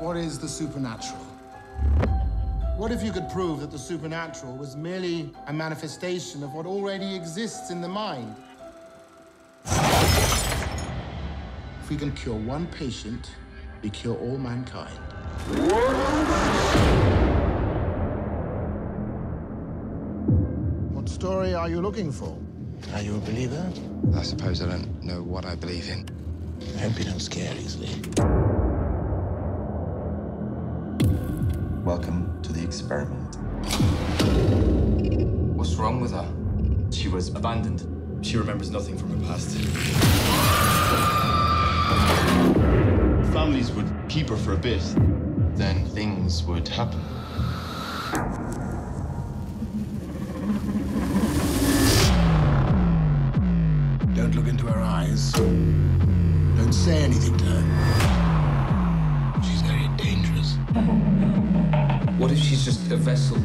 What is the supernatural? What if you could prove that the supernatural was merely a manifestation of what already exists in the mind? If we can cure one patient, we cure all mankind. What story are you looking for? Are you a believer? I suppose I don't know what I believe in. I hope you don't scare easily. Welcome to the experiment. What's wrong with her? She was abandoned. She remembers nothing from her past. Families would keep her for a bit, then things would happen. Don't look into her eyes. Don't say anything to her. What if she's just a vessel?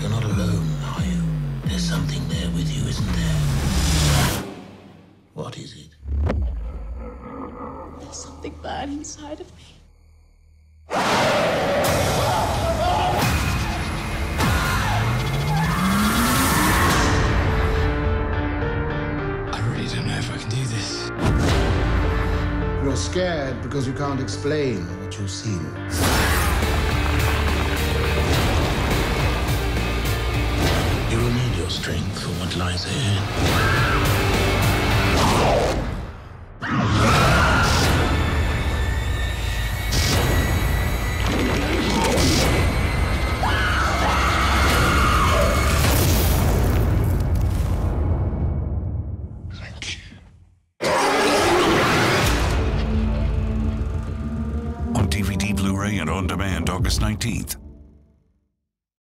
You're not alone, are you? There's something there with you, isn't there? What is it? There's something bad inside of me. I really don't know if I can do this. You're scared because you can't explain what you've seen. Your strength for what lies ahead. On DVD, Blu ray, and on demand August 19th.